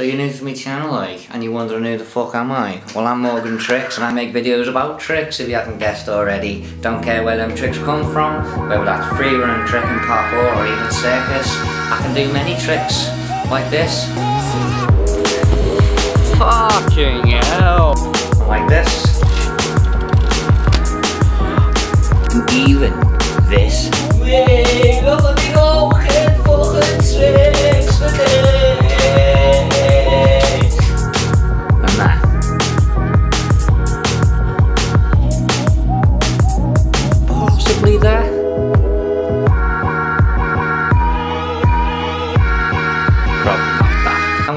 So you're new to my channel like, and you're wondering who the fuck am I? Well I'm Morgan Trix and I make videos about tricks if you haven't guessed already. Don't care where them tricks come from, whether that's free running, tricking, parkour or even circus. I can do many tricks, like this. Fucking hell. Like this. And even this. Wee,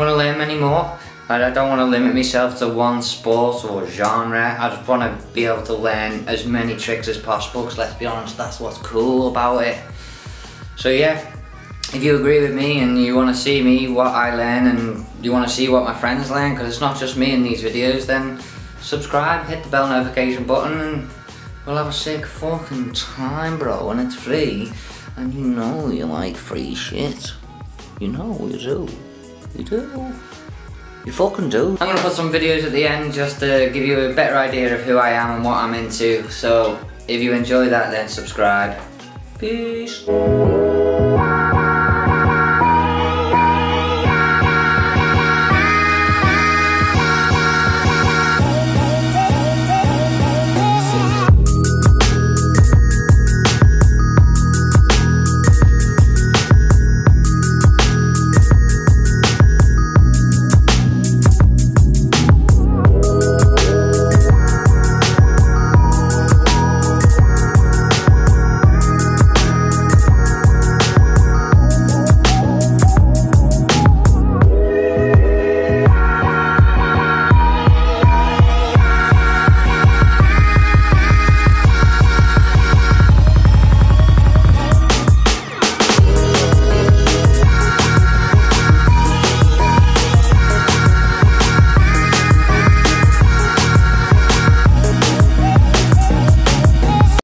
I'm gonna learn many more. I don't want to limit myself to one sport or genre. I just want to be able to learn as many tricks as possible because let's be honest, that's what's cool about it. So yeah, if you agree with me and you want to see me, what I learn and you want to see what my friends learn because it's not just me in these videos, then subscribe, hit the bell notification button and we'll have a sick fucking time bro and it's free and you know you like free shit. You know you do. You do. You fucking do. I'm gonna put some videos at the end just to give you a better idea of who I am and what I'm into. So if you enjoy that then subscribe. Peace.